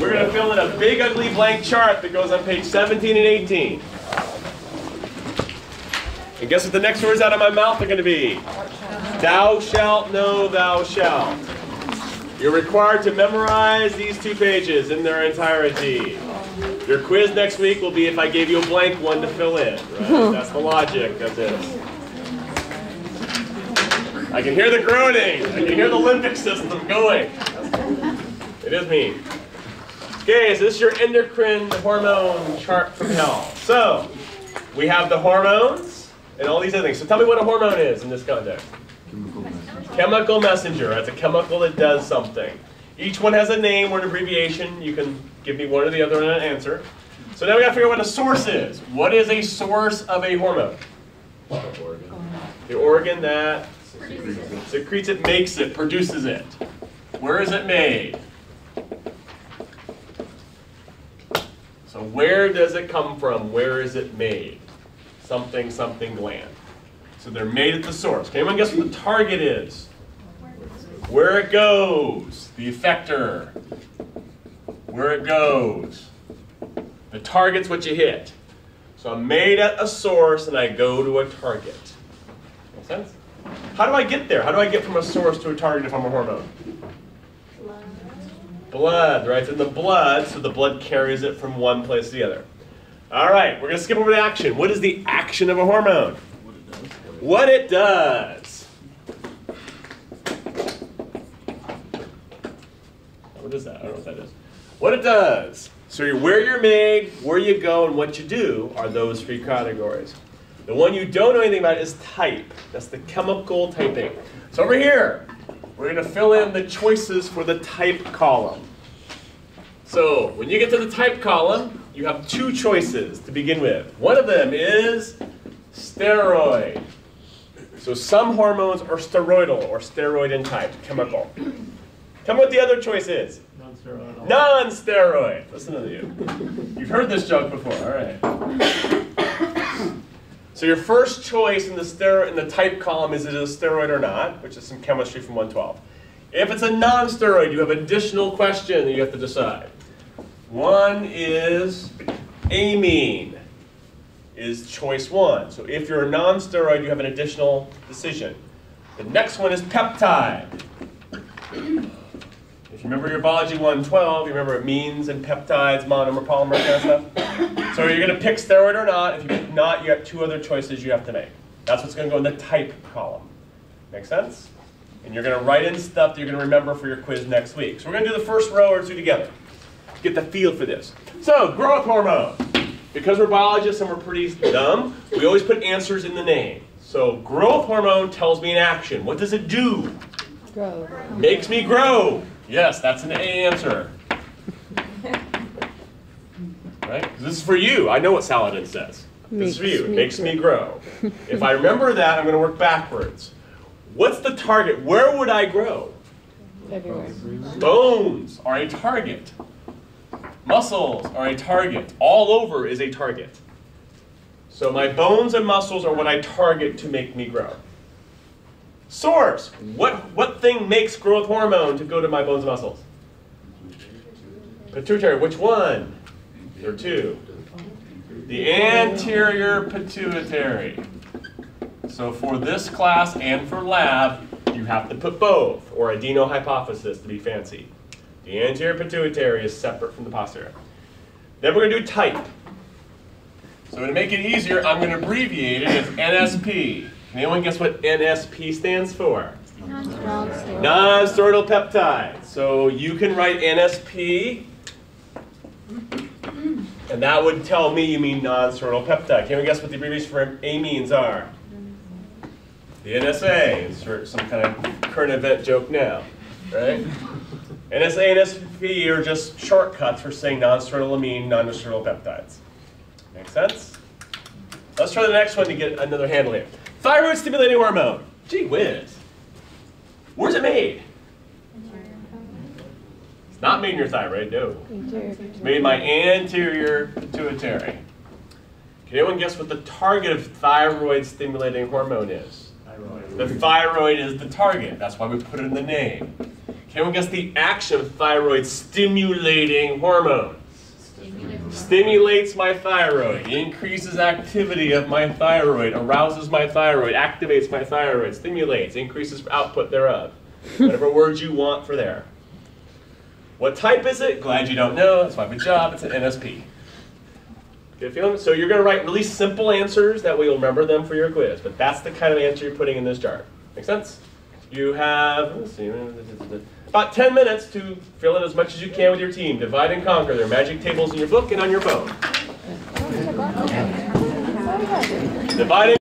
We're going to fill in a big ugly blank chart that goes on page 17 and 18. And guess what the next words out of my mouth are going to be? Thou shalt know, thou shalt. You're required to memorize these two pages in their entirety. Your quiz next week will be if I gave you a blank one to fill in. Right? That's the logic of this. I can hear the groaning. I can hear the limbic system going. It is me. Okay, so this is your endocrine hormone chart from hell. So, we have the hormones and all these other things. So tell me what a hormone is in this context. Chemical messenger. That's a chemical that does something. Each one has a name or an abbreviation. You can give me one or the other and an answer. So now we got to figure out what a source is. What is a source of a hormone? The organ that secretes it, makes it, produces it. Where is it made? So where does it come from? Where is it made? Something, something gland. So they're made at the source. Can anyone guess what the target is? Where it goes. The effector. Where it goes. The target's what you hit. So I'm made at a source and I go to a target. Make sense? How do I get there? How do I get from a source to a target if I'm a hormone? Blood, right? It's in the blood, so the blood carries it from one place to the other. All right, we're going to skip over the action. What is the action of a hormone? What it does. What is that? I don't know what that is. What it does. So where you're made, where you go, and what you do are those three categories. The one you don't know anything about is type. That's the chemical typing. So over here, we're going to fill in the choices for the type column. So when you get to the type column, you have two choices to begin with. One of them is steroid. So some hormones are steroidal or steroid in type, chemical. Tell me what the other choice is. Non-steroidal. Non-steroid. Listen to you. You've heard this joke before. All right. So your first choice in the steroid in the type column is it a steroid or not, which is some chemistry from 112. If it's a non-steroid, you have additional question that you have to decide. One is amine is choice one. So if you're a non-steroid, you have an additional decision. The next one is peptide. If you remember your biology 112, you remember amines and peptides, monomer, polymer kind of stuff. So you're going to pick steroid or not. If you pick not, you have two other choices you have to make. That's what's going to go in the type column. Make sense? And you're going to write in stuff that you're going to remember for your quiz next week. So we're going to do the first row or two together to get the feel for this. So growth hormone. Because we're biologists and we're pretty dumb, we always put answers in the name. So growth hormone tells me an action. What does it do? Grow. Makes me grow. Yes, that's an A answer. Right? This is for you. I know what Saladin says. This is for you. It makes me grow. If I remember that, I'm going to work backwards. What's the target? Where would I grow? Everywhere. Bones are a target. Muscles are a target. All over is a target. So my bones and muscles are what I target to make me grow. Source. What, what thing makes growth hormone to go to my bones and muscles? Pituitary. Which one? There are two. The anterior pituitary. So for this class and for lab, you have to put both, or adenohypophysis to be fancy. The anterior pituitary is separate from the posterior. Then we're going to do type. So to make it easier, I'm going to abbreviate it as NSP. Can anyone guess what NSP stands for? Non-steroidal peptide. So you can write NSP, and that would tell me you mean non-steroidal peptide. Can we guess what the abbreviation for amines are? The NSA. Insert some kind of current event joke now, right? NSA and NSP are just shortcuts for saying non-steroidal amine, non-steroidal peptides. Make sense? Let's try the next one to get another handle here. Thyroid stimulating hormone. Gee whiz. Where's it made? It's not made in your thyroid, no. Interior. It's made my anterior pituitary. Can anyone guess what the target of thyroid stimulating hormone is? Thyroid. The thyroid is the target. That's why we put it in the name. Can we guess the action of thyroid stimulating hormone? Stimulates my thyroid, increases activity of my thyroid, arouses my thyroid, activates my thyroid, stimulates, increases output thereof. Whatever words you want for there. What type is it? Glad you don't know. That's my job. It's an NSP. Good feeling? So you're going to write really simple answers. That way you'll remember them for your quiz. But that's the kind of answer you're putting in this jar. Make sense? You have let's see, about 10 minutes to fill in as much as you can with your team. Divide and conquer. There are magic tables in your book and on your phone. Divide and